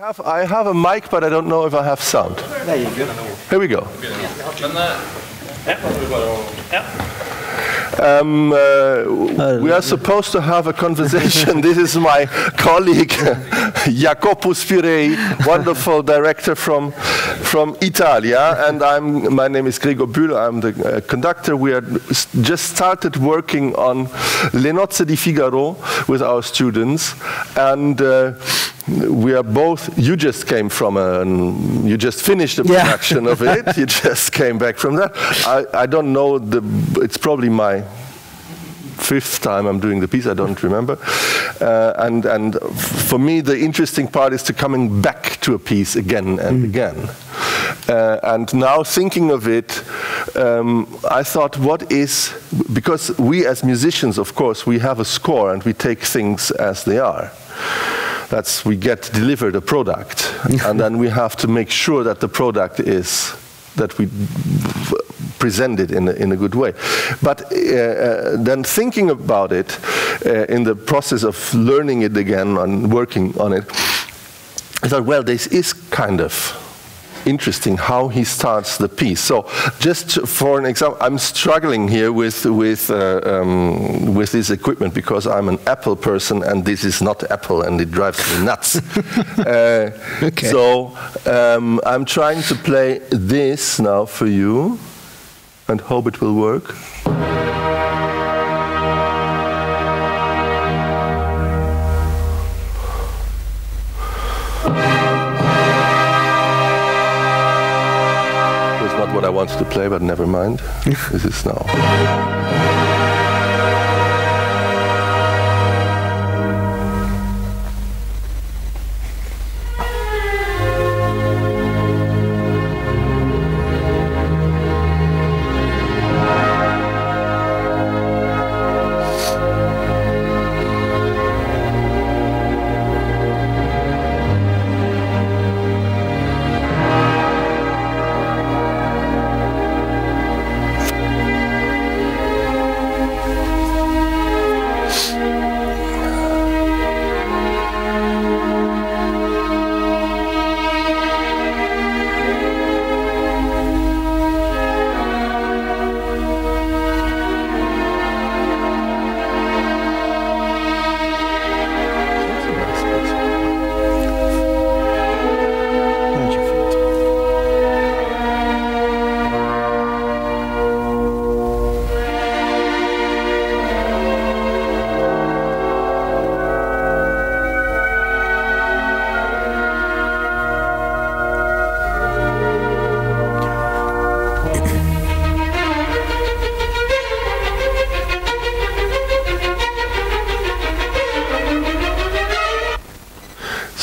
have, I have a mic, but I don't know if I have sound. There you go. Here we go. Men ja, det bare å ja. Um, uh, we are supposed to have a conversation. this is my colleague Jacopo Spirei, wonderful director from from Italia, and I'm. My name is Gregor Bühl. I'm the uh, conductor. We are just started working on Le Nozze di Figaro with our students, and. Uh, we are both. You just came from a. You just finished the Yeah. production of it. You just came back from that. I, I don't know the. It's probably my fifth time I'm doing the piece. I don't remember. Uh, and and for me, the interesting part is to coming back to a piece again and again. Uh, and now thinking of it, um, I thought, what is because we as musicians, of course, we have a score and we take things as they are. That's we get delivered a product, and then we have to make sure that the product is that we present it in a, in a good way. But uh, uh, then thinking about it uh, in the process of learning it again and working on it, I thought, well, this is kind of interesting how he starts the piece. So, just for an example, I'm struggling here with with uh, um, with this equipment because I'm an Apple person and this is not Apple and it drives me nuts. uh, Okay. So um, I'm trying to play this now for you and hope it will work. It was not what I wanted to play, but never mind. this is now.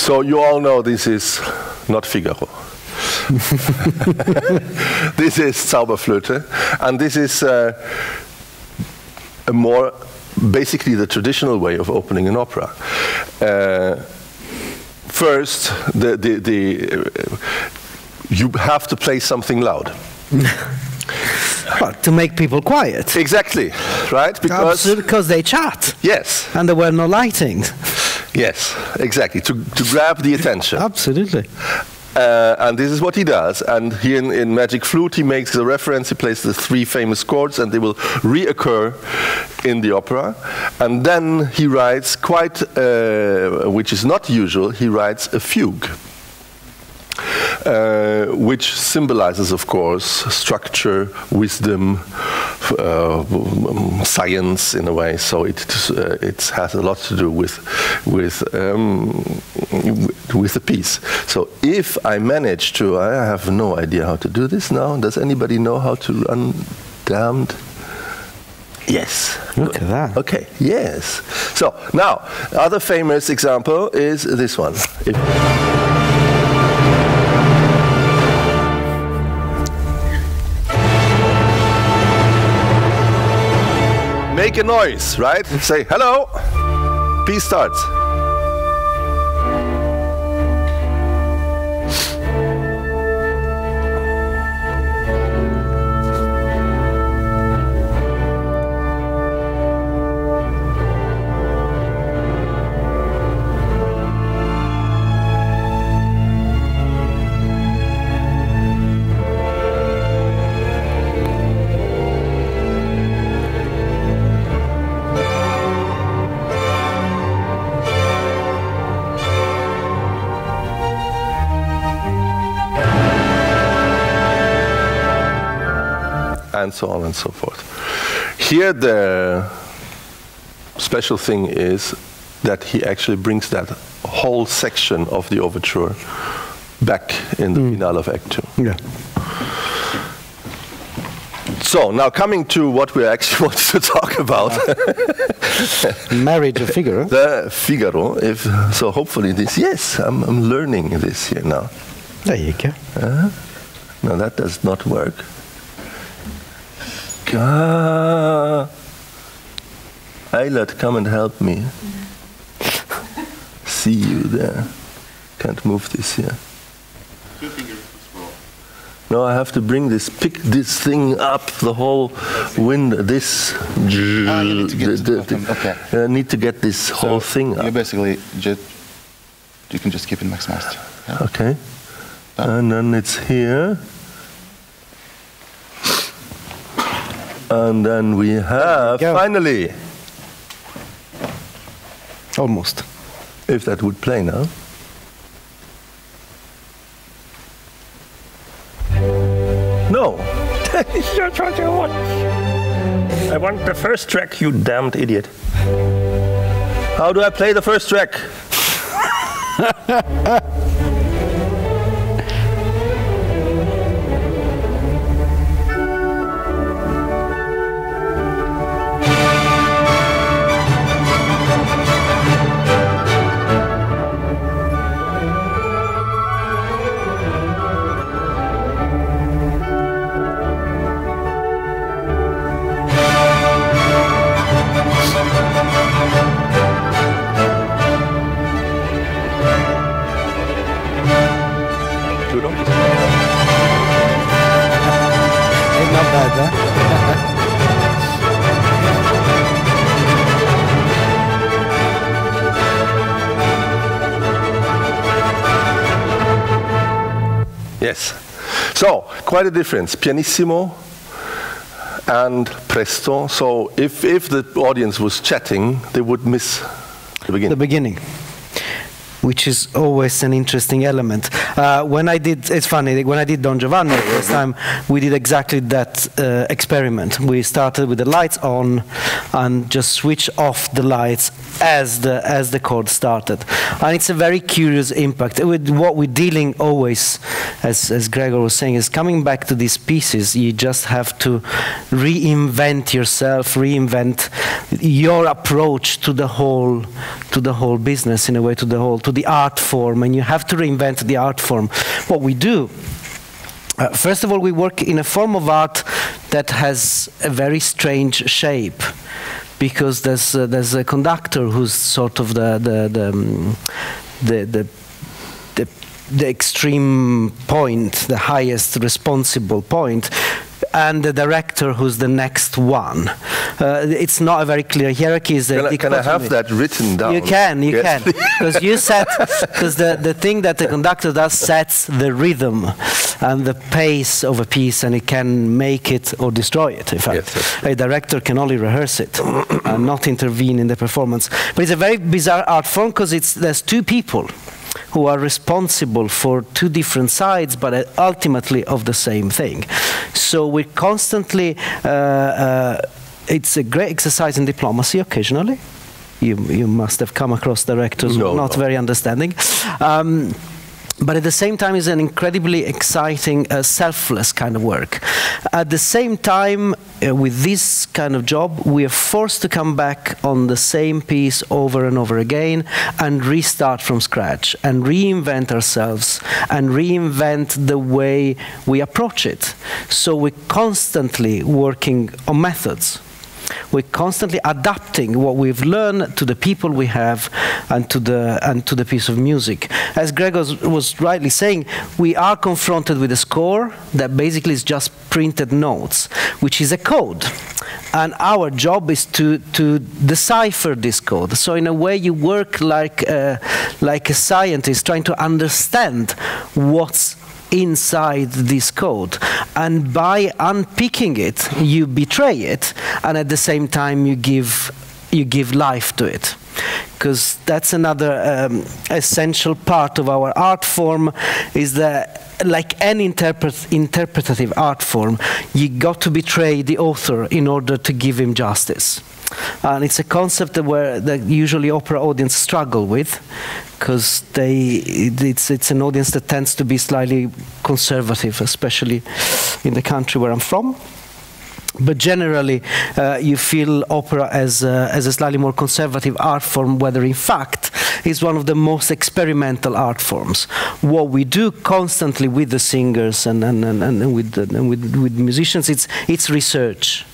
So you all know this is not Figaro. this is Zauberflöte, and this is uh, a more basically the traditional way of opening an opera. Uh, first, the, the, the, uh, you have to play something loud. Well, to make people quiet. Exactly, right? Because Absolutely, because they chat. yes, And there were no lighting. Yes, exactly to, to grab the attention. Absolutely. Uh, and this is what he does. And here in, in Magic Flute, he makes the reference, he plays the three famous chords, and they will reoccur in the opera. And then he writes, quite, uh, which is not usual, he writes a fugue. Uh, which symbolizes, of course, structure, wisdom, uh, um, science in a way. So it uh, it has a lot to do with with um, with the piece. So if I manage to, I have no idea how to do this now. Does anybody know how to run damned? Yes. Look at that. Okay. Yes. So now, other famous example is this one. If- Make a noise, right? Say hello. Peace starts. And so on and so forth. Here, the special thing is that he actually brings that whole section of the overture back in the mm. finale of Act Two. Yeah. So now coming to what we actually want to talk about, Marriage of Figaro. the Figaro. If so, hopefully this. Yes, I'm, I'm learning this here now. There you go. Uh-huh. No, that does not work. Ga- Eilert, come and help me. See you there. Can't move this here. Two fingers to scroll. No, I have to bring this, pick this thing up, the whole window, this. Ah, you need to get to the okay. I need to get this whole thing You up. basically just you can just keep it maximized. Yeah. Okay. And then it's here. And then we have, go. finally, Almost. if that would play now. No. That's what I want. I want the first track, you damned idiot. How do I play the first track? Yes. So, quite a difference. Pianissimo and presto. So, if, if the audience was chatting, they would miss the beginning. the beginning. Which is always an interesting element. Uh, when i did it's funny when i did don giovanni this time we did exactly that uh, experiment. We started with the lights on and just switch off the lights as the as the chord started. And it's a very curious impact. With what we're dealing always as as gregor was saying is coming back to these pieces you just have to reinvent yourself reinvent your approach to the whole to the whole business in a way to the whole to the art form and you have to reinvent the art form. What we do uh, first of all, we work in a form of art that has a very strange shape because there's uh, there's a conductor who's sort of the the the um, the, the the, the extreme point, the highest responsible point, and the director who's the next one. Uh, it's not a very clear hierarchy. Is Can I, can I have that written down? you can, you Yes, can, because you set because the, the thing that the conductor does sets the rhythm and the pace of a piece, and it can make it or destroy it. In fact, Yes, a director can only rehearse it and not intervene in the performance. But it's a very bizarre art form because it's there's two people who are responsible for two different sides, but uh, ultimately of the same thing. So we constantly. Uh, uh, it's a great exercise in diplomacy occasionally. You, you must have come across directors No, not no. very understanding. Um, but at the same time, it's an incredibly exciting, uh, selfless kind of work. At the same time, uh, with this kind of job, we are forced to come back on the same piece over and over again and restart from scratch and reinvent ourselves and reinvent the way we approach it. So we're constantly working on methods. We're constantly adapting what we've learned to the people we have and to the and to the piece of music. As Gregor was- was rightly saying, we are confronted with a score that basically is just printed notes, which is a code. And our job is to, to decipher this code. So in a way, you work like a, like a scientist trying to understand what's inside this code. And by unpicking it, you betray it, and at the same time, you give, you give life to it. because that's another um, essential part of our art form is that like any interpret, interpretative art form you got to betray the author in order to give him justice and it's a concept that where that usually opera audience struggle with because they it's it's an audience that tends to be slightly conservative especially in the country where I'm from. But generally uh, you feel opera as a, as a slightly more conservative art form whether in fact is one of the most experimental art forms. What we do constantly with the singers and, and, and, and with, and with, with musicians it's, it's research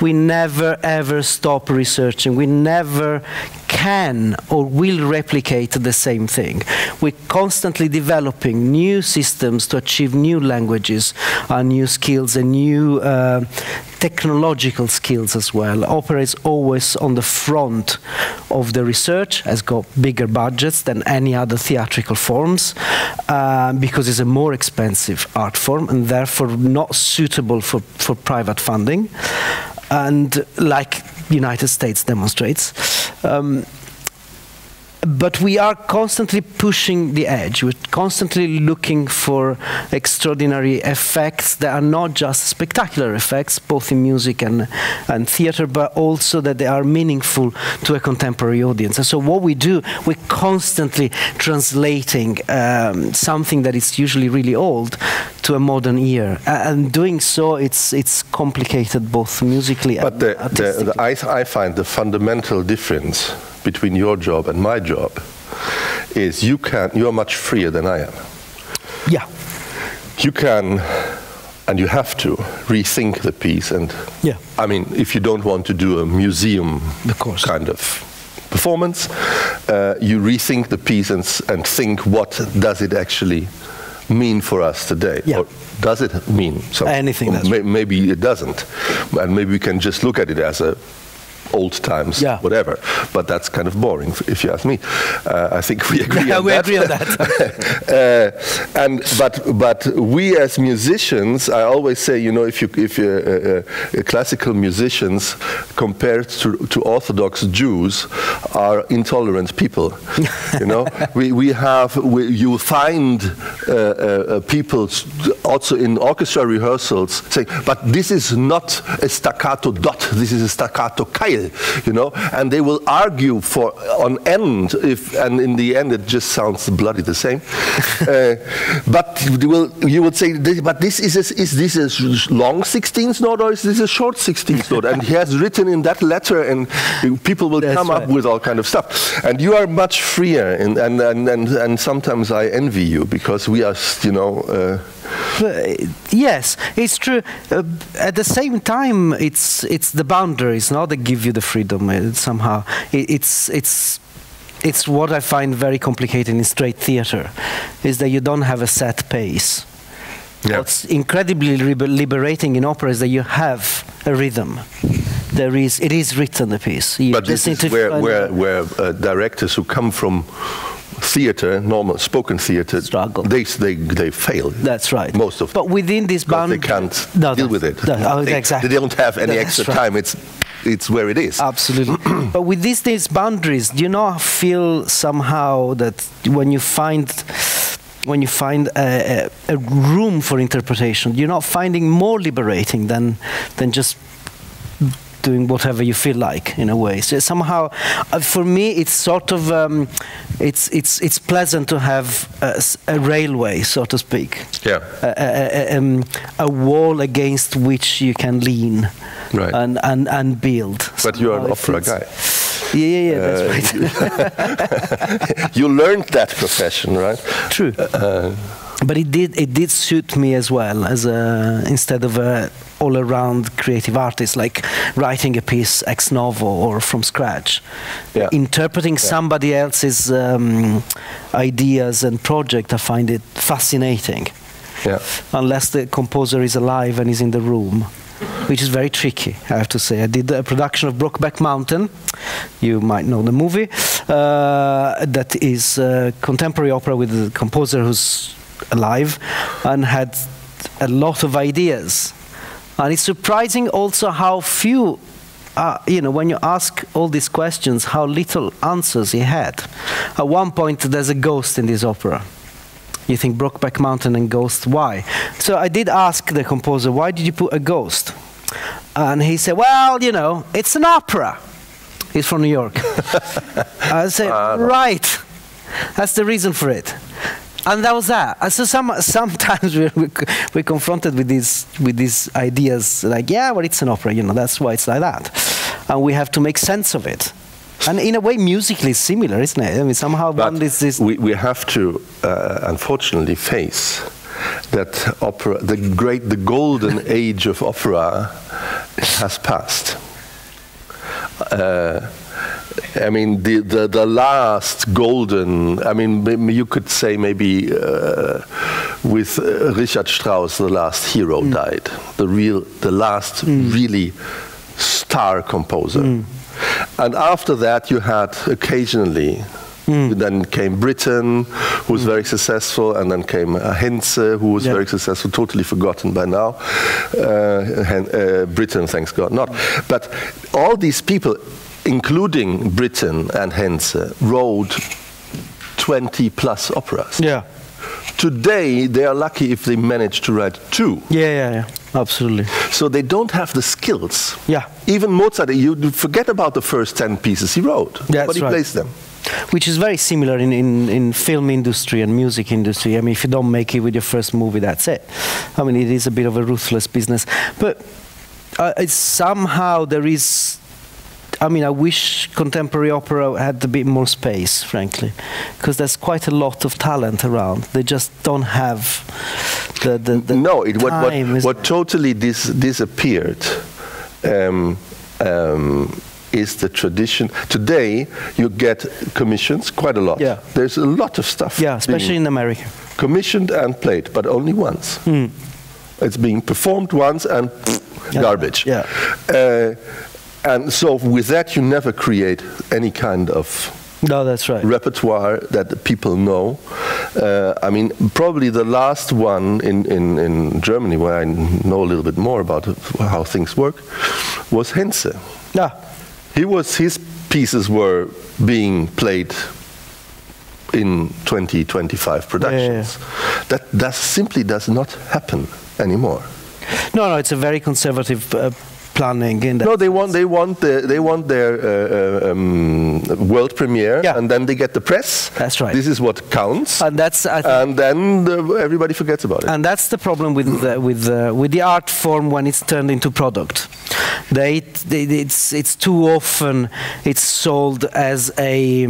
we never ever stop researching. We never can or will replicate the same thing. We're constantly developing new systems to achieve new languages, uh, new skills, and new uh, technological skills as well. Opera is always on the front of the research, has got bigger budgets than any other theatrical forms uh, because it's a more expensive art form and therefore not suitable for, for private funding. And like the United States demonstrates. Um, but we are constantly pushing the edge. We're constantly looking for extraordinary effects that are not just spectacular effects, both in music and, and theater, but also that they are meaningful to a contemporary audience. And so, what we do, we're constantly translating um, something that is usually really old to a modern ear. And doing so, it's, it's complicated both musically but and the, the, artistically. the, I, I find the fundamental difference between your job and my job is you can you're much freer than I am. yeah. You can and you have to rethink the piece and Yeah. I mean if you don't want to do a museum Of course. kind of performance uh, you rethink the piece and, and think what does it actually mean for us today Yeah. or does it mean something Anything, that's may- maybe it doesn't and maybe we can just look at it as a old times Yeah. whatever. But that's kind of boring if you ask me. Uh, i think we agree on we that. agree on that. uh, and but but we as musicians, I always say, you know, if you if you, uh, uh, classical musicians compared to, to Orthodox Jews are intolerant people, you know, we we have we, you find uh, uh, uh, people also in orchestra rehearsals saying, but this is not a staccato dot, this is a staccato you know, and they will argue for on end if and in the end it just sounds bloody the same. uh, but you will you would say, but this is a, is this a long 16th note or is this a short 16th note? And he has written in that letter, and people will That's come right. up with all kind of stuff. And you are much freer, in, and, and and and sometimes I envy you because we are, you know. Uh, yes, it's true. Uh, at the same time, it's it's the boundaries, not that give you the freedom. Uh, somehow, it, it's it's it's what I find very complicated in straight theater, is that you don't have a set pace. What's incredibly liber- liberating in opera is that you have a rhythm. There is, it is written the piece. You but just this is where where where uh, directors who come from theater, normal spoken theater, Struggle. they they they fail. That's right. Most of But within this because they can't No, deal with it. that- oh, they, exactly. they don't have any That's extra right. time. It's it's where it is. Absolutely. but with these these boundaries, do you not feel somehow that when you find when you find a, a, a room for interpretation, you're not finding more liberating than than just doing whatever you feel like in a way. So somehow, uh, for me, it's sort of um, it's it's it's pleasant to have a railway, so to speak. Yeah. A, a, a, um, a wall against which you can lean. Right. And, and, and build. But you are an opera guy. Yeah, yeah, yeah, that's Uh, right. you learned that profession, right? True. Uh, but it did it did suit me as well as a instead of a all around creative artist like writing a piece ex novo or from scratch. Yeah. interpreting somebody else's um, ideas and project i find it fascinating. Yeah. unless the composer is alive and is in the room which is very tricky i have to say. I did a production of brokeback mountain. You might know the movie. Uh, that is a contemporary opera with a composer who's alive and had a lot of ideas and it's surprising also how few uh, you know, when you ask all these questions, how little answers he had. At one point, there's a ghost in this opera. You think Brokeback Mountain and Ghost, why? So I did ask the composer, why did you put a ghost? And he said, well, you know, it's an opera. He's from New York. I said, right. That's the reason for it. And that was that. And so some, sometimes we're, we're confronted with these, with these ideas like, yeah, well, it's an opera, you know, that's why it's like that. And we have to make sense of it. And in a way, musically similar, isn't it? I mean, somehow But one is this. we, we have to, uh, unfortunately, face that opera, the great, the golden age of opera, has passed. Uh, I mean, the, the, the last golden, I mean, you could say maybe uh, with uh, Richard Strauss, the last hero died. The real, the last really star composer. And after that, you had occasionally, then came Britten, who was very successful, and then came uh, Henze, who was Yeah. very successful, totally forgotten by now. Uh, uh, Britten, thanks God, not. But all these people, including Britten and Henze, wrote 20 plus operas. Yeah. Today, they are lucky if they manage to write two. Yeah, yeah, yeah. Absolutely. So they don't have the skills. Yeah. Even Mozart, you forget about the first 10 pieces he wrote. That's Nobody right. plays them. Which is very similar in, in, in film industry and music industry. I mean, if you don't make it with your first movie, that's it. I mean, it is a bit of a ruthless business. But uh, it's somehow there is. I mean, I wish contemporary opera had a bit more space, frankly, because there's quite a lot of talent around. They just don't have the the, the no, it, what, what, what totally dis- disappeared um, um, is the tradition. Today, you get commissions quite a lot. Yeah. There's a lot of stuff. yeah, especially in America. commissioned and played, but only once. It's being performed once and Yeah, garbage. yeah. Uh, and so with that, you never create any kind of No, that's right. repertoire that people know. Uh, I mean, probably the last one in, in, in Germany, where I know a little bit more about how things work, was Henze. Yeah. He was his pieces were being played in 20, 25 productions. That does, simply does not happen anymore. No, no, it's a very conservative uh, planning in that. No, they want they want the, they want their uh, uh, um, world premiere, Yeah. and then they get the press. That's right. This is what counts, and that's I think, and then the, everybody forgets about it. and that's the problem with the, with the, with the art form when it's turned into product. They, they it's it's too often it's sold as a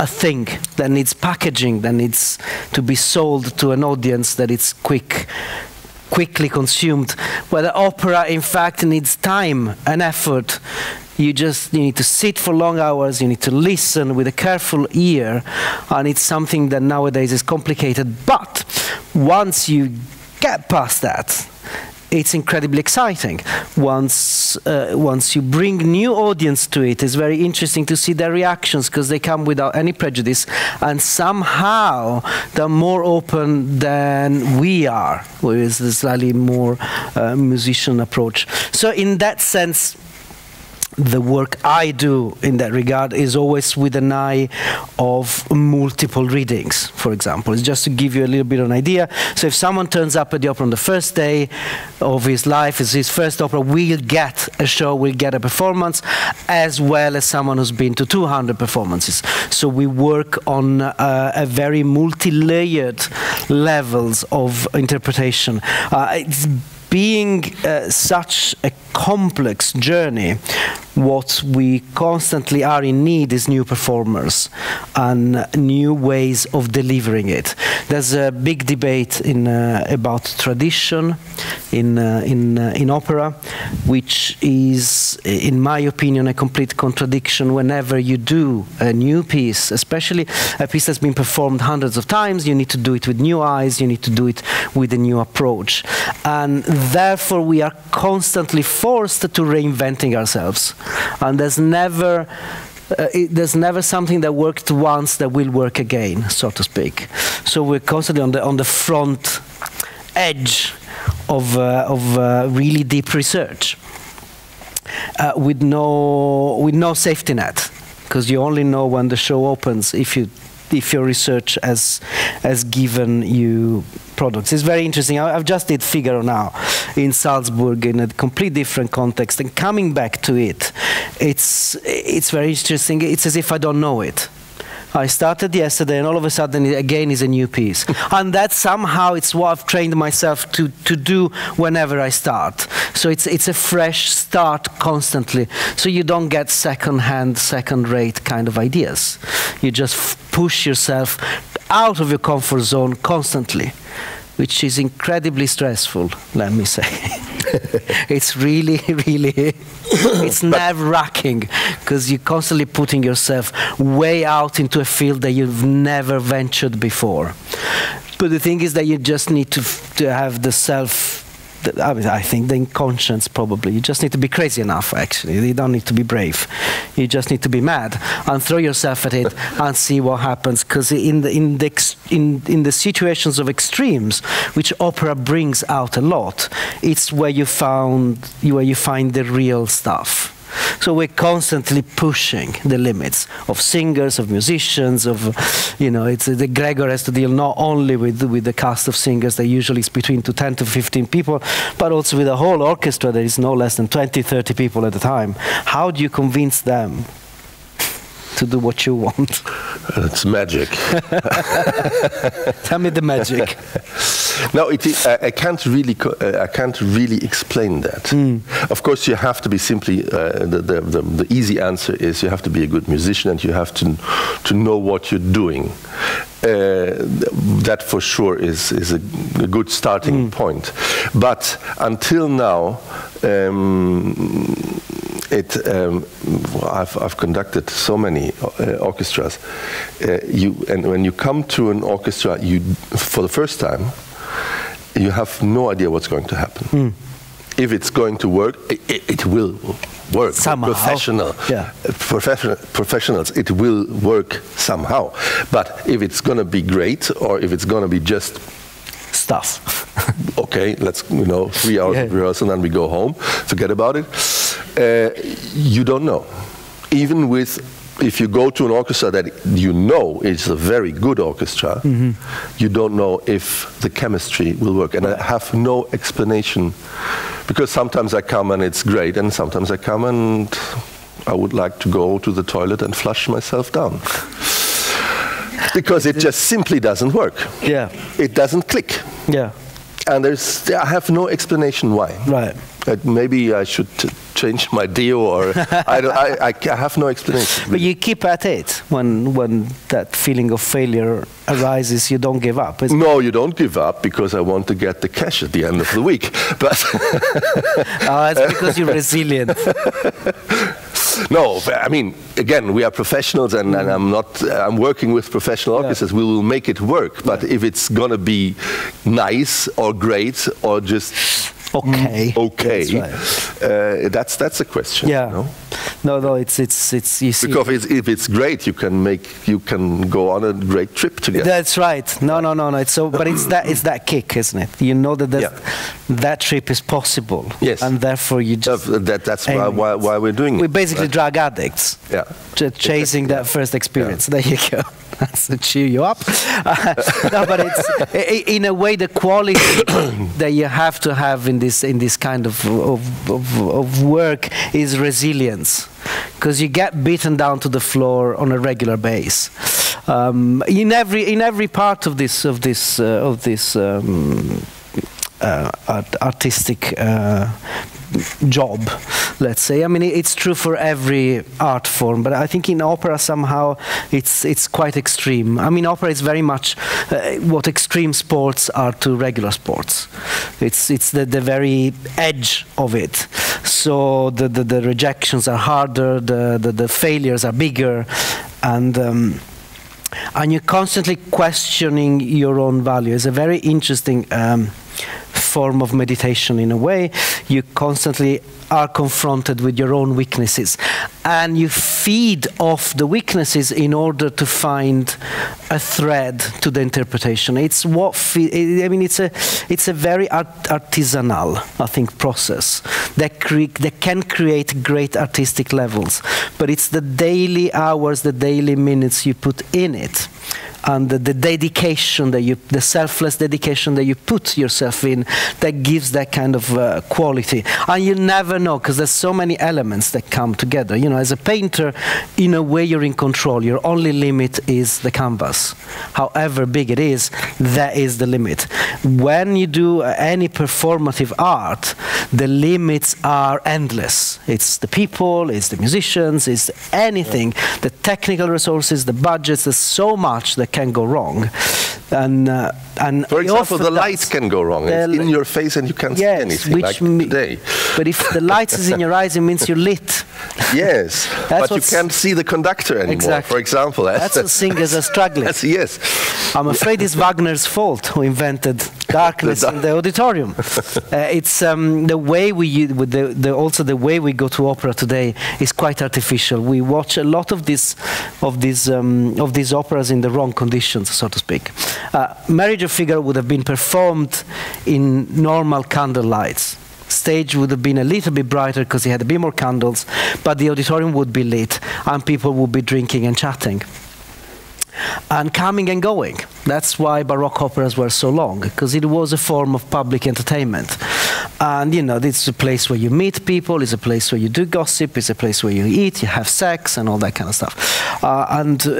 a thing that needs packaging that needs to be sold to an audience that it's quick quickly consumed where the opera in fact needs time and effort. You just you need to sit for long hours you need to listen with a careful ear and it's something that nowadays is complicated. But once you get past that it's incredibly exciting. Once uh, once you bring new audience to it it's very interesting to see their reactions because they come without any prejudice and somehow they're more open than we are. With a slightly more uh, musician approach. So in that sense the work I do in that regard is always with an eye of multiple readings, for example. It's just to give you a little bit of an idea. So if someone turns up at the opera on the first day of his life, it's his first opera, we'll get a show, we'll get a performance, as well as someone who's been to 200 performances. So we work on uh, a very multi-layered levels of interpretation. Uh, it's being uh, such a complex journey, what we constantly are in need is new performers and new ways of delivering it. There's a big debate in, uh, about tradition in, uh, in, uh, in opera, which is, in my opinion, a complete contradiction whenever you do a new piece, especially a piece that's been performed hundreds of times, you need to do it with new eyes, you need to do it with a new approach. And therefore, we are constantly forced to reinventing ourselves. And there's never uh, it, there's never something that worked once that will work again, so to speak. So we're constantly on the on the front edge of uh, of uh, really deep research. uh, with no with no safety net because you only know when the show opens if you if your research has has given you products. It's very interesting. I, I've just did Figaro now in Salzburg in a complete different context, and coming back to it, it's it's very interesting. It's as if I don't know it. I started yesterday, and all of a sudden, it again is a new piece, and that somehow it's what I've trained myself to to do whenever I start. So it's it's a fresh start constantly. So you don't get second-hand, second-rate kind of ideas. You just f- push yourself out of your comfort zone constantly, which is incredibly stressful. Let me say. it's really, really, it's nerve-wracking because you're constantly putting yourself way out into a field that you've never ventured before. But the thing is that you just need to, f- to have the self. I, think the conscience probably. You just need to be crazy enough. Actually, you don't need to be brave. You just need to be mad and throw yourself at it and see what happens. Because in the in the in in the situations of extremes, which opera brings out a lot, it's where you found where you find the real stuff. So we're constantly pushing the limits of singers, of musicians, of, you know, it's the Gregor has to deal not only with with the cast of singers that usually is between to 10 to 15 people, but also with a whole orchestra that is no less than 20, 30 people at a time. How do you convince them to do what you want? It's magic. Tell me the magic. no, it, i- I, I can't really, co- uh, I can't really explain that. Of course, you have to be simply uh, the, the, the, the easy answer is you have to be a good musician and you have to to know what you're doing. Uh, that for sure is is a, a good starting point. But until now. Um, it, um, I've, I've conducted so many uh, orchestras. Uh, you, and when you come to an orchestra, you, for the first time, you have no idea what's going to happen. If it's going to work, it, it, will work. Somehow. Professional, Yeah. professional, professionals, it will work somehow. But if it's going to be great, or if it's going to be just Stuff. okay, let's you know three hours of Yeah. rehearsal and then we go home. Forget about it. Uh, you don't know. Even with if you go to an orchestra that you know is a very good orchestra, Mm-hmm. you don't know if the chemistry will work. And I have no explanation because sometimes I come and it's great, and sometimes I come and I would like to go to the toilet and flush myself down. Because it just simply doesn't work. Yeah. It doesn't click Yeah. and there's I have no explanation why. Right. Maybe I should change my deal, or I, I, I, I have no explanation. But you keep at it when when that feeling of failure arises. You don't give up. No, you don't give up because I want to get the cash at the end of the week. But Oh, it's because you're resilient. no, I mean, again, we are professionals, and, and I'm not. I'm working with professional Yeah. We will make it work. But if it's gonna be nice or great or just Okay. okay, That's right. uh, that's that's a question. Yeah. no? No, no, it's it's it's you see. Because it's, if it's great, you can make you can go on a great trip together. That's right. No, no, no, no. It's so, but it's that it's that kick, isn't it? You know that that, Yeah. that trip is possible. Yes. And therefore you Uh, just. that, that's why, why, why we're doing it. We're basically right? drug addicts. Yeah. Ch- chasing that first experience. There you go. That's to cheer you up. Uh, no, but it's in a way the quality that you have to have in this in this kind of of, of, of work is resilience, because you get beaten down to the floor on a regular base. Um, in every in every part of this of this uh, of this. Um, uh, art- artistic uh, job, let's say. I mean, it's true for every art form, but I think in opera somehow it's it's quite extreme. I mean, opera is very much uh, what extreme sports are to regular sports. It's it's the, the very edge of it. So the, the, the rejections are harder, the, the, the failures are bigger, and. Um, and you're constantly questioning your own value. It's a very interesting um, form of meditation in a way. You constantly are confronted with your own weaknesses. And you feed off the weaknesses in order to find a thread to the interpretation. It's what i mean it's a it's a very art- artisanal i think process that cre- that can create great artistic levels. But it's the daily hours the daily minutes you put in it and the, the, dedication that you, the selfless dedication that you put yourself in, that gives that kind of uh, quality. And you never know because there's so many elements that come together. You know, as a painter, in a way, you're in control. Your only limit is the canvas. However big it is, that is the limit. When you do any performative art, the limits are endless. It's the people, it's the musicians, it's anything, the technical resources, the budgets. There's so much that can go wrong. And, uh, and For example, the light can go wrong. It's in your face and you can't yes, see anything, which like today. But if the light is in your eyes, it means you're lit. Yes, but you can't see the conductor anymore, Exactly. for example. That's what singers are struggling. That's, yes. I'm afraid it's Wagner's fault who invented darkness The in the auditorium. uh, it's um, the way we with the, the also the way we go to opera today is quite artificial. We watch a lot of these of these um, of these operas in the wrong conditions, so to speak. Uh, Marriage of Figaro would have been performed in normal candle lights. Stage would have been a little bit brighter because he had a bit more candles, but the auditorium would be lit and people would be drinking and chatting and coming and going. That's why Baroque operas were so long, because it was a form of public entertainment. And you know, it's a place where you meet people, it's a place where you do gossip, it's a place where you eat, you have sex, and all that kind of stuff. Uh, and uh,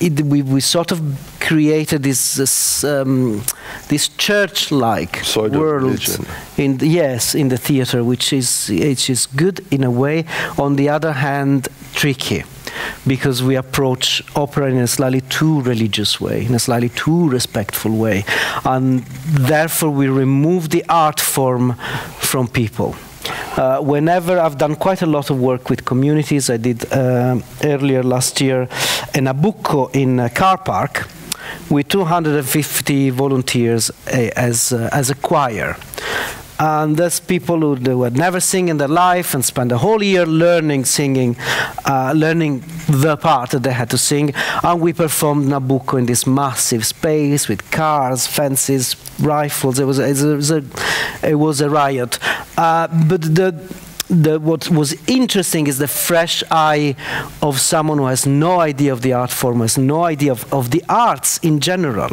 it, we, we sort of created this this, um, this church-like world in the, yes in the theater, which is which is good in a way. On the other hand, tricky because we approach opera in a slightly too religious way, in a slightly too respectful way, and therefore we remove the art form from people. Uh, whenever I've done quite a lot of work with communities, I did uh, earlier last year a Nabucco in a car park with 250 volunteers uh, as, uh, as a choir. And there's people who they would never sing in their life and spend a whole year learning singing, uh, learning the part that they had to sing. And we performed Nabucco in this massive space with cars, fences, rifles. It was, it was, a, it was a riot. Uh, but the the, what was interesting is the fresh eye of someone who has no idea of the art form, has no idea of, of the arts in general,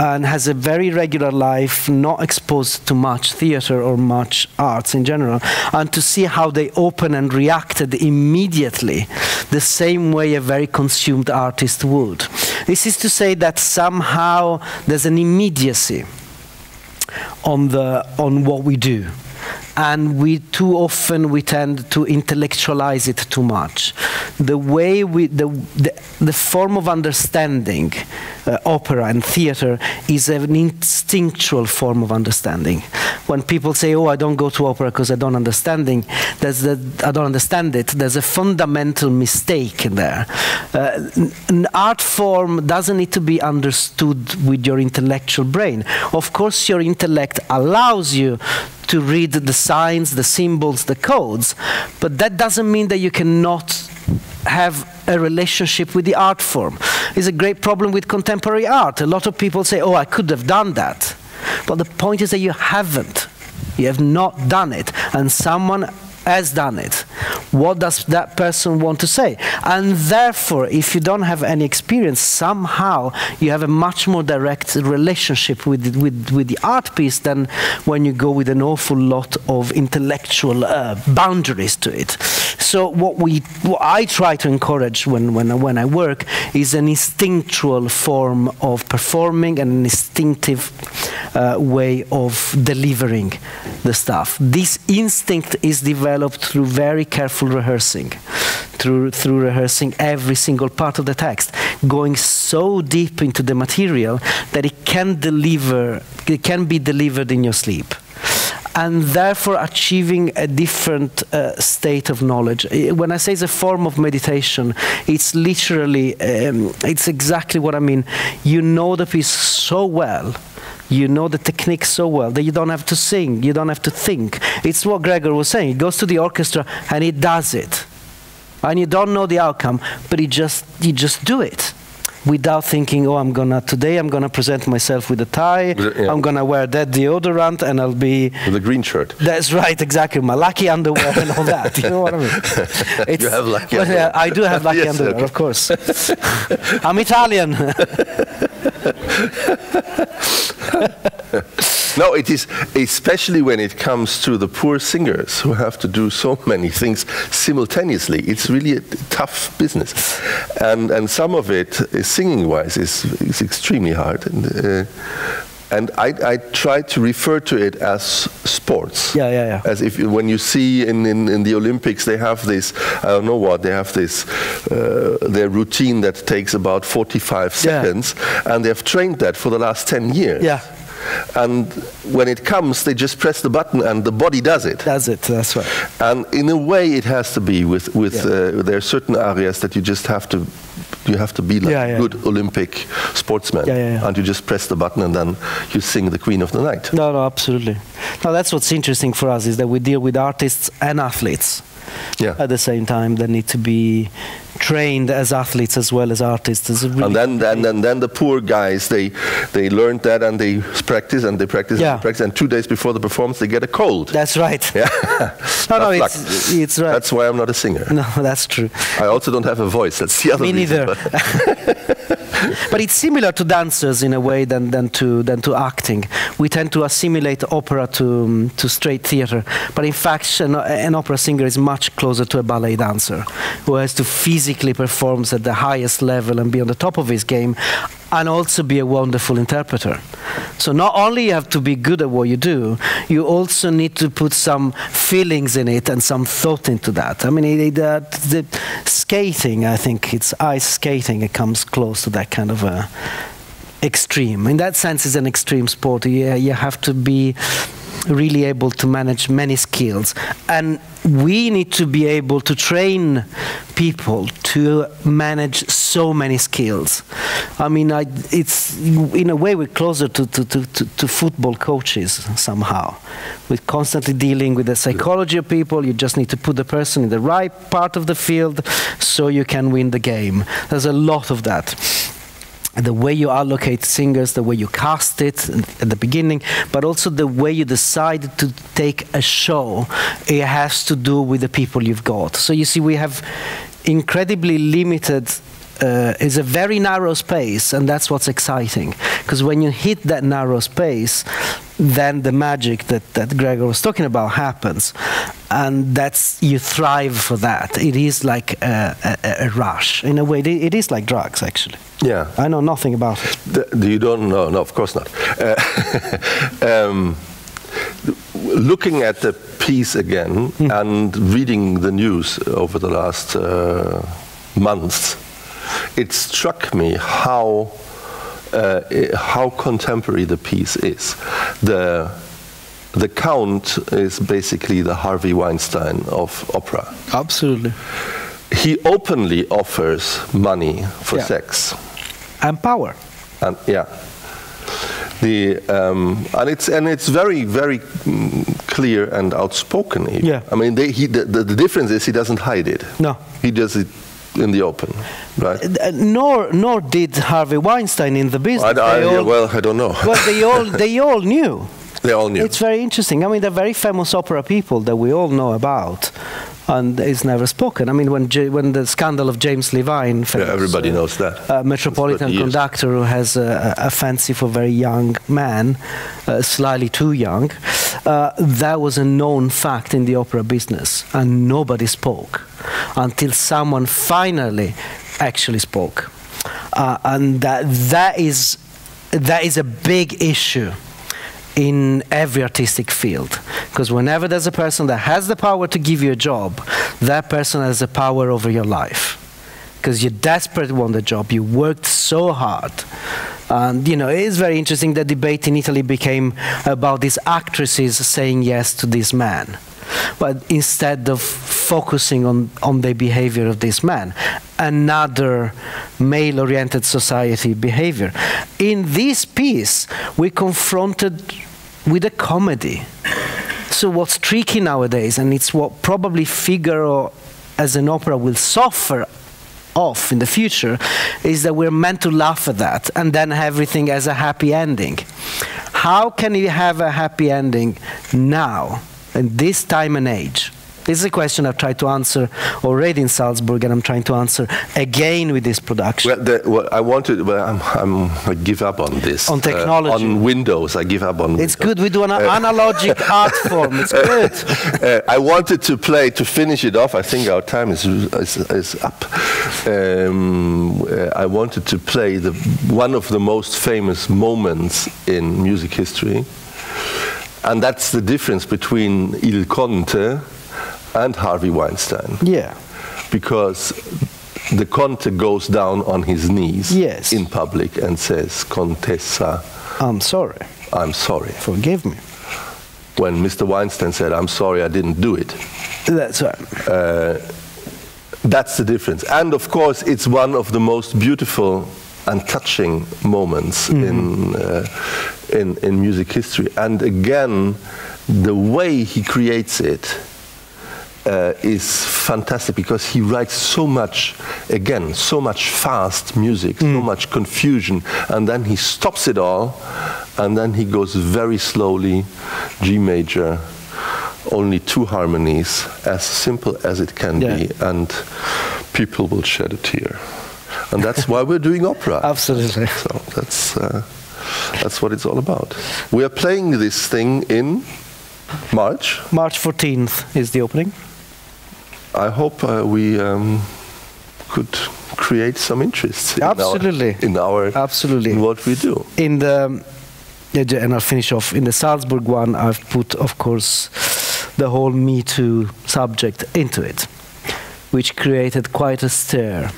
and has a very regular life, not exposed to much theater or much arts in general, and to see how they open and reacted immediately, the same way a very consumed artist would. This is to say that somehow there's an immediacy on the on what we do and we too often we tend to intellectualize it too much. The way we the the, the form of understanding uh, opera and theater is an instinctual form of understanding. When people say oh i don't go to opera because i don't understanding there's the, i don't understand it there's a fundamental mistake in there. Uh, an art form doesn't need to be understood with your intellectual brain. Of course your intellect allows you to read the signs, the symbols, the codes, but that doesn't mean that you cannot have a relationship with the art form. It's a great problem with contemporary art. A lot of people say, oh, I could have done that. But the point is that you haven't. You have not done it. And someone has done it. What does that person want to say? And therefore, if you don't have any experience, somehow you have a much more direct relationship with, with, with the art piece than when you go with an awful lot of intellectual uh, boundaries to it. So what we, what I try to encourage when, when, when I work is an instinctual form of performing and an instinctive uh, way of delivering the stuff. This instinct is developed through very careful rehearsing, through, through rehearsing every single part of the text, going so deep into the material that it can deliver, it can be delivered in your sleep and therefore achieving a different uh, state of knowledge. When I say it's a form of meditation, it's literally, um, it's exactly what I mean. You know the piece so well you know the technique so well that you don't have to sing, you don't have to think. It's what Gregor was saying. He goes to the orchestra and he does it. And you don't know the outcome, but you just you just do it without thinking, oh, I'm gonna today I'm gonna present myself with a tie, yeah. I'm gonna wear that deodorant, and I'll be. With a green shirt. That's right, exactly. My lucky underwear and all that. You know what I mean? It's- have lucky well, yeah, underwear. I do have lucky Yes, underwear, okay. of course. I'm Italian. No, it is especially when it comes to the poor singers who have to do so many things simultaneously. It's really a tough business, and and some of it, is singing-wise, is is extremely hard. And, uh, and I, I try to refer to it as sports. Yeah, yeah, yeah. As if when you see in, in, in the Olympics, they have this, I don't know what, they have this, uh, their routine that takes about 45 Yeah. seconds, and they have trained that for the last 10 years. Yeah. And when it comes, they just press the button and the body does it. That's it. That's right. And in a way, it has to be with with Yeah. uh, there are certain areas that you just have to you have to be like Yeah, yeah. a good Olympic sportsman, Yeah, and you just press the button and then you sing the Queen of the Night. No, no, absolutely. No, that's what's interesting for us is that we deal with artists and athletes Yeah. at the same time. They need to be trained as athletes as well as artists. Really and then, then, then, then the poor guys, they, they learned that and they practice and they practice Yeah. and they practice. And two days before the performance, they get a cold. That's right. yeah. No, no, it's, it's right. That's why I'm not a singer. no, that's true. I also don't have a voice. That's the other Me reason, neither. but- but it's similar to dancers in a way than, than, to, than to acting. We tend to assimilate opera to, um, to straight theater. But in fact, an, an opera singer is much closer to a ballet dancer who has to physically perform at the highest level and be on the top of his game and also be a wonderful interpreter. So not only you have to be good at what you do, you also need to put some feelings in it and some thought into that. I mean, it, it, uh, the skating, I think it's ice skating. It comes close to that kind of a extreme. In that sense, it's an extreme sport. You, you have to be really able to manage many skills. And we need to be able to train people to manage so many skills. I mean, I, it's in a way we're closer to, to, to, to, football coaches somehow. We're constantly dealing with the psychology of people. You just need to put the person in the right part of the field so you can win the game. There's a lot of that the way you allocate singers, the way you cast it at the beginning, but also the way you decide to take a show, it has to do with the people you've got. So you see, we have incredibly limited. Uh, is a very narrow space, and that's what's exciting. Because when you hit that narrow space, then the magic that, that Gregor was talking about happens, and that's you thrive for that. It is like a, a, a rush in a way. It, is like drugs, actually. yeah. I know nothing about it. The- You don't know? No, of course not. Uh, um, looking at the piece again and reading the news over the last uh, months, it struck me how uh, how contemporary the piece is. The the Count is basically the Harvey Weinstein of opera. Absolutely. He openly offers money for Yeah. sex. And power. And yeah, the um, and it's and it's very very mm, clear and outspoken. even. Yeah. I mean, they, he, the, the the difference is he doesn't hide it. No. he does it in the open, right? Uh, nor, nor did Harvey Weinstein in the business. I, I, They all- well, I don't know. well, they all, they all knew. they all knew. It's very interesting. I mean, they're very famous opera people that we all know about, and it's never spoken. I mean, when J- when the scandal of James Levine, yeah, everybody knows that. uh, metropolitan conductor who has a, a fancy for very young man, uh, slightly too young. Uh, that was a known fact in the opera business, and nobody spoke until someone finally actually spoke, uh, and that that is that is a big issue in every artistic field. Because whenever there's a person that has the power to give you a job, that person has the power over your life. Because you desperately want the job, you worked so hard. And you know, it is very interesting. The debate in Italy became about these actresses saying yes to this man. But instead of focusing on, on the behavior of this man, another male oriented society behavior. In this piece, we confronted with a comedy. So, what's tricky nowadays, and it's what probably Figaro as an opera will suffer off in the future is that we're meant to laugh at that and then everything as a happy ending. How can you have a happy ending now, in this time and age? This is a question I've tried to answer already in Salzburg, and I'm trying to answer again with this production. Well, the, well I wanted. Well, I'm, I'm, I give up on this. On technology. Uh, on Windows, I give up on. It's Windows. good. We do an Uh, analogic art form. It's good. uh, I wanted to play to finish it off. I think our time is is, is up. Um, uh, I wanted to play the one of the most famous moments in music history, and that's the difference between Il Conte and Harvey Weinstein. Yeah. Because the Conte goes down on his knees Yes. in public and says, Contessa, I'm sorry. I'm sorry. Forgive me. When Mr. Weinstein said, I'm sorry, I didn't do it. That's right. Uh, that's the difference. And of course, it's one of the most beautiful and touching moments in, uh, in, in music history. And again, the way he creates it uh, is fantastic because he writes so much, again, so much fast music, so much confusion, and then he stops it all, and then he goes very slowly, G major, only two harmonies, as simple as it can Yeah. be, and people will shed a tear. And that's why we're doing opera. Absolutely. So that's, uh, that's what it's all about. We are playing this thing in March. March 14th is the opening. I hope uh, we um, could create some interest in Absolutely. our, in, our Absolutely. in what we do. In the and I'll finish off in the Salzburg one. I've put, of course, the whole Me Too subject into it, which created quite a stir.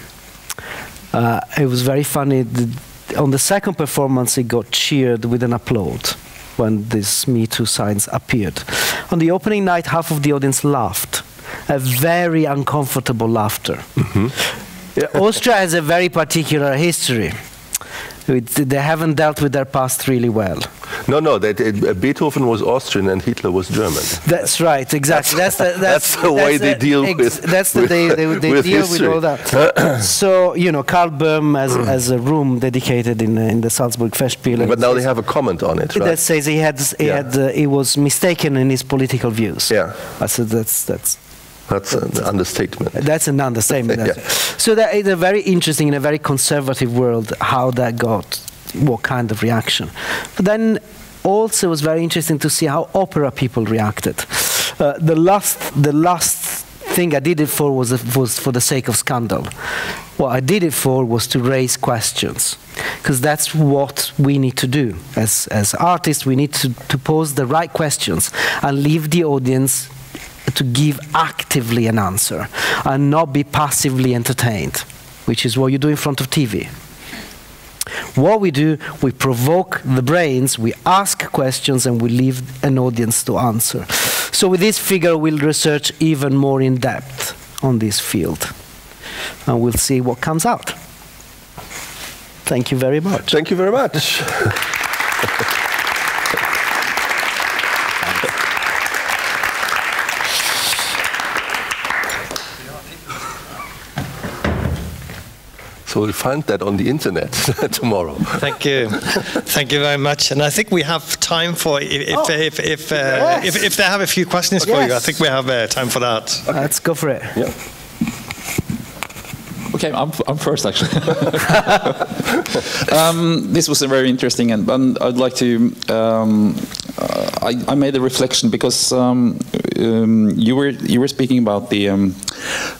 Uh, it was very funny. The, on the second performance, it got cheered with an applaud when this Me Too signs appeared. On the opening night, half of the audience laughed, a very uncomfortable laughter. Yeah, Austria has a very particular history. They haven't dealt with their past really well. No, no, that uh, Beethoven was Austrian and Hitler was German. That's right, exactly. That's, the, that's the way they deal with- That's the they, they, they with deal history. with all that. so you know, Karl Böhm has, has a room dedicated in uh, in the Salzburg Festspiel. But now they have a comment on it, right? That says he had he Yeah. had uh, he was mistaken in his political views. Yeah. I said that's that's That's an understatement. That's an understatement. Yeah. So that is a very interesting in a very conservative world how that got what kind of reaction. But then also it was very interesting to see how opera people reacted. Uh, the last the last thing I did it for was was for the sake of scandal. What I did it for was to raise questions. Because that's what we need to do. As, as artists, we need to, to pose the right questions and leave the audience to give actively an answer and not be passively entertained, which is what you do in front of TV. What we do, we provoke the brains, we ask questions, and we leave an audience to answer. So, with this figure, we'll research even more in depth on this field, and we'll see what comes out. Thank you very much. Thank you very much. So we'll find that on the internet tomorrow. Thank you. Thank you very much. And I think we have time for, if, if, Oh. if, if, uh, Yes. if, if they have a few questions for you, I think we have uh, time for that. Let's go for it. Yeah. Okay, I'm, I'm first actually. um, this was a very interesting, and, and I'd like to. Um, uh, I, I made a reflection because um, um, you were you were speaking about the um,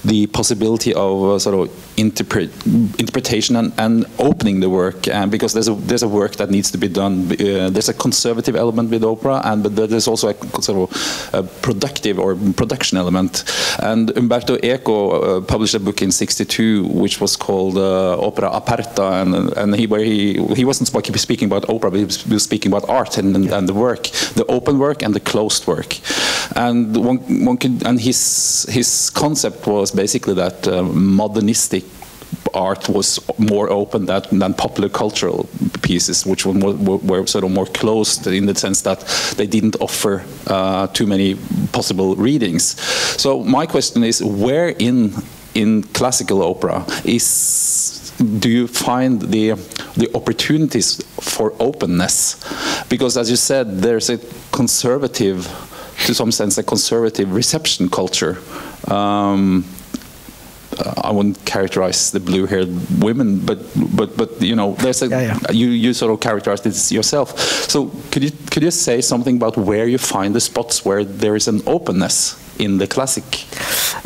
the possibility of uh, sort of interpret, interpretation and, and opening the work, and because there's a there's a work that needs to be done. Uh, there's a conservative element with opera, and but there's also a sort of a productive or production element. And Umberto Eco uh, published a book in '62 which was called uh, Opera Aperta, and and he where he he wasn't speaking about opera, but he was, he was speaking about art and, and, and the work, the open work and the closed work. And one, one could, and his his concept was basically that uh, modernistic art was more open than, than popular cultural pieces, which were, more, were, sort of more closed in the sense that they didn't offer uh, too many possible readings. So my question is, where in in classical opera is do you find the the opportunities for openness? Because as you said, there's a conservative, to some sense, a conservative reception culture. Um, I wouldn't characterize the blue-haired women, but but but you know, there's a Yeah, yeah. you you sort of characterize this yourself. So could you could you say something about where you find the spots where there is an openness in the classic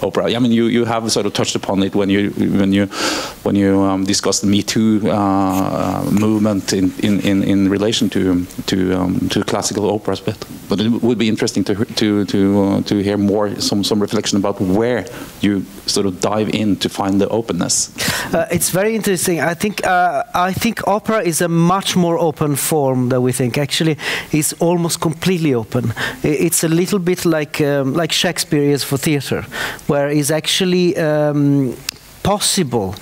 opera? I mean, you, you have sort of touched upon it when you when you when you um, discussed the Me Too uh, movement in, in, in, in relation to to um, to classical operas, but but it would be interesting to to to uh, to hear more some some reflection about where you sort of dive in to find the openness. Uh, it's very interesting. I think uh, I think opera is a much more open form than we think. Actually, it's almost completely open. It's a little bit like um, like Shakespeare is for theatre, where it's actually um, possible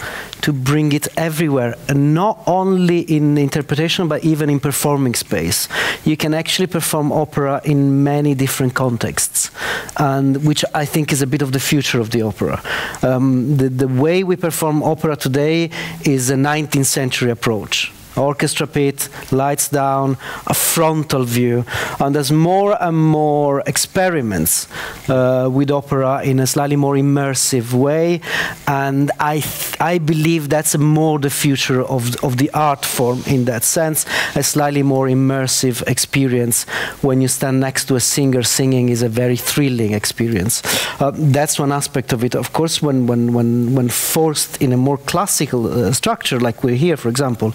to bring it everywhere, and not only in interpretation but even in performing space. You can actually perform opera in many different contexts, and which I think is a bit of the future of the opera. Um, the, the way we perform opera today is a 19th century approach orchestra pit, lights down, a frontal view, and there's more and more experiments uh, with opera in a slightly more immersive way, and I I believe that's more the future of of the art form in that sense, a slightly more immersive experience when you stand next to a singer singing is a very thrilling experience. Uh, that's one aspect of it. Of course, when when when when forced in a more classical uh, structure, like we're here, for example,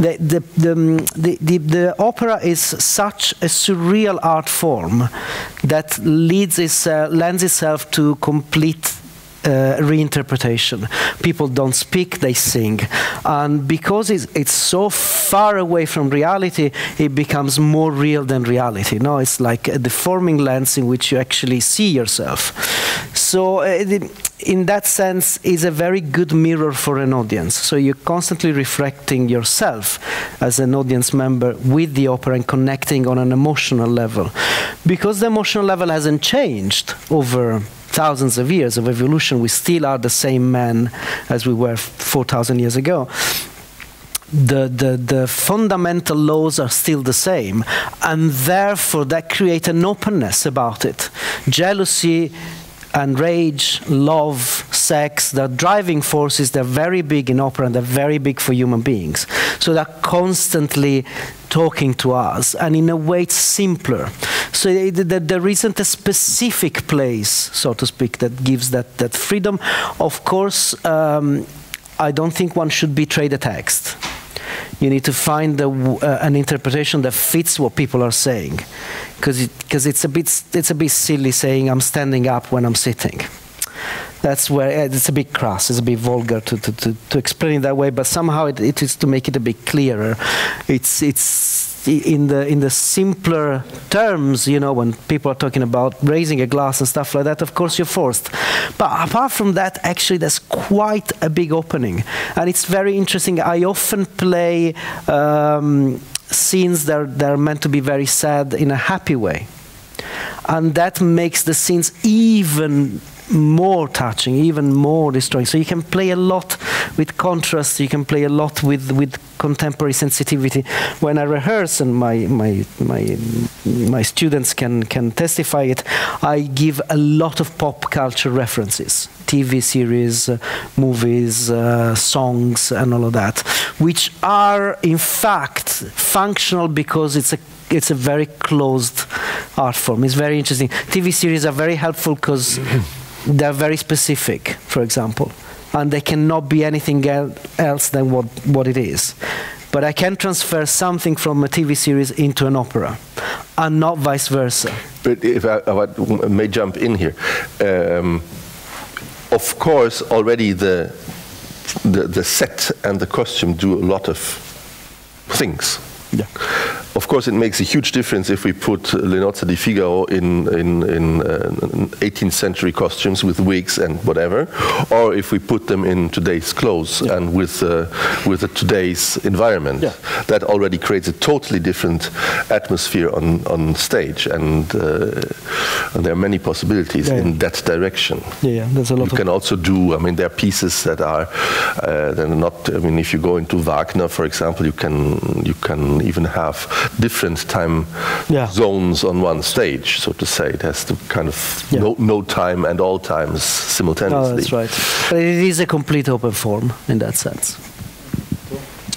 the the, the, um, the, the, the opera is such a surreal art form that leads its, uh, lends itself to complete uh, reinterpretation. People don't speak, they sing. And because it's, it's so far away from reality, it becomes more real than reality. No, it's like a deforming lens in which you actually see yourself. So, uh, in that sense, is a very good mirror for an audience. So you're constantly reflecting yourself as an audience member with the opera and connecting on an emotional level. Because the emotional level hasn't changed over thousands of years of evolution, we still are the same men as we were 4,000 years ago the, the, the fundamental laws are still the same, and therefore that creates an openness about it. Jealousy and rage, love, sex, the driving forces, they're very big in opera and they're very big for human beings. So they're constantly talking to us, and in a way it's simpler. So it- th- there isn't a specific place, so to speak, that gives that, that freedom. Of course, um, I don't think one should betray the text. You need to find uh, an interpretation that fits what people are saying, because it, it's a bit it's a bit silly saying I'm standing up when I'm sitting. That's where uh, it's a bit crass, it's a bit vulgar to, to, to, to explain it that way, but somehow it, it is to make it a bit clearer. It's it's in the in the simpler terms, you know, when people are talking about raising a glass and stuff like that. Of course, you're forced. But apart from that, actually, there's quite a big opening, and it's very interesting. I often play um, scenes that are, that are meant to be very sad in a happy way and that makes the scenes even more touching, even more destroying. So you can play a lot with contrast. You can play a lot with with contemporary sensitivity. When I rehearse, and my my my my students can can testify it, I give a lot of pop culture references, TV series, uh, movies, uh, songs, and all of that, which are in fact functional because it's a it's a very closed art form. It's very interesting. TV series are very helpful because they're very specific, for example, and they cannot be anything el- else than what, what it is. But I can transfer something from a TV series into an opera, and not vice versa. But if I, I may jump in here, um, of course, already the, the the set and the costume do a lot of things. Yeah. Of course, it makes a huge difference if we put Le Nozze di Figaro in, in, in uh, 18th century costumes with wigs and whatever, or if we put them in today's clothes and with, uh, with a today's environment. Yeah. That already creates a totally different atmosphere on, on stage, and, uh, and there are many possibilities Yeah, yeah. in that direction. Yeah, yeah, there's a lot You can also do, I mean, there are pieces that are, uh, that are not, I mean, if you go into Wagner, for example, you can, you can even have different time Yeah. zones on one stage, so to say. It has to kind of Yeah. no, no time and all times simultaneously. Oh, that's right. But it is a complete open form in that sense.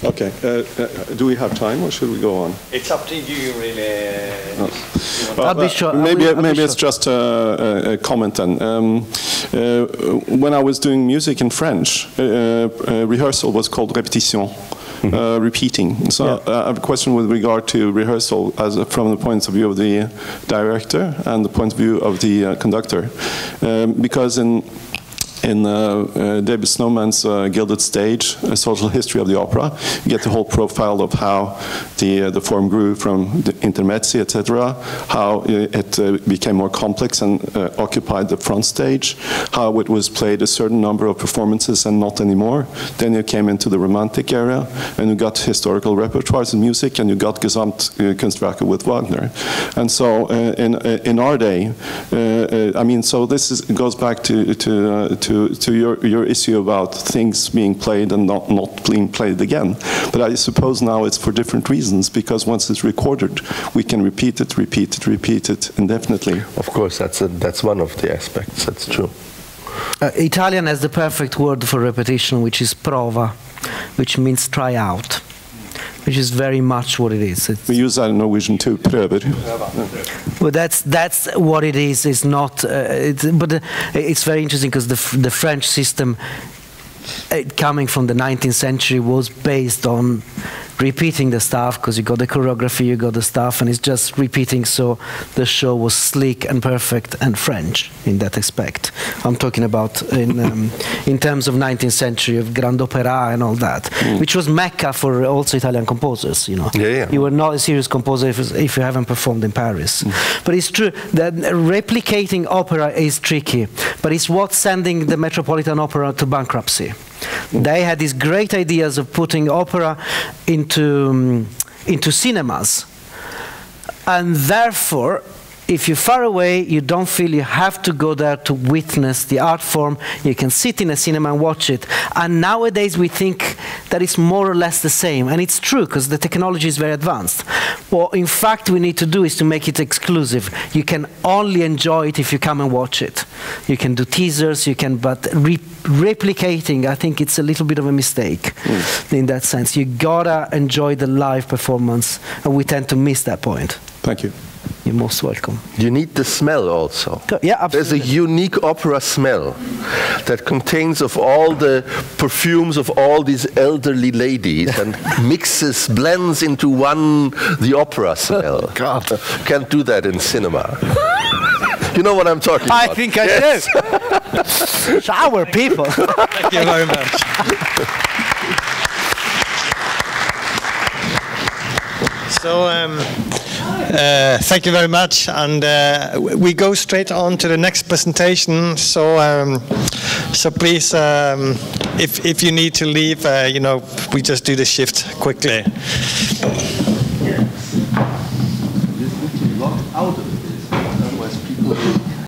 Okay, uh, uh, do we have time or should we go on? It's up to you, really. I'll be sure- Maybe, I'll be maybe sure. it's just a, a, a comment then. Um, uh, when I was doing music in French, uh, uh, rehearsal was called répétition. Uh, repeating. So uh, I have a question with regard to rehearsal as from the point of view of the director and the point of view of the uh, conductor, um, because in in uh, uh, David Snowman's uh, Gilded Stage, A Social History of the Opera, you get the whole profile of how the, the form grew from the intermezzi, etc., how it became more complex and occupied the front stage, how it was played a certain number of performances and not anymore. Then you came into the Romantic era, and you got historical repertoires in music, and you got Gesamtkunstwerke with Wagner. And so uh, in, in our day, uh, I mean, so this is, goes back to, to, uh, to, to your, your issue about things being played and not, not being played again. But I suppose now it's for different reasons, because once it's recorded, we can repeat it, repeat it, repeat it indefinitely. Of course, that's, a, that's one of the aspects, that's true. Uh, Italian has the perfect word for repetition, which is prova, which means try out, which is very much what it is. It's, We use that in Norwegian too, prøver. well, that's that's what it is. It's not, uh, it's, but uh, it's very interesting because the the French system, uh, coming from the 19th century, was based on repeating the stuff because you got the choreography, you got the stuff, and it's just repeating. So the show was sleek and perfect and French in that aspect. I'm talking about in um, in terms of 19th century of Grand Opera and all that, which was mecca for also Italian composers. You know, Yeah, yeah. you were not a serious composer if, if you haven't performed in Paris. But it's true that replicating opera is tricky, but it's what's sending the Metropolitan Opera to bankruptcy. They had these great ideas of putting opera into, um, into cinemas, and therefore, if you're far away, you don't feel you have to go there to witness the art form. You can sit in a cinema and watch it. And nowadays, we think that it's more or less the same. And it's true because the technology is very advanced. What in fact we need to do is to make it exclusive. You can only enjoy it if you come and watch it. You can do teasers, you can, but re- replicating, I think it's a little bit of a mistake hmm. in that sense. You gotta enjoy the live performance, and we tend to miss that point. Thank you. You're most welcome. You need the smell also. Go- yeah, There's a unique opera smell that contains of all the perfumes of all these elderly ladies and mixes, blends into one the opera smell. God. Can't do that in cinema. You know what I'm talking I about? I think I Yes. do. Shower people. Thank you very much. So, um, uh, thank you very much, and uh, we go straight on to the next presentation. So, um, so please, um, if if you need to leave, uh, you know, we just do the shift quickly. out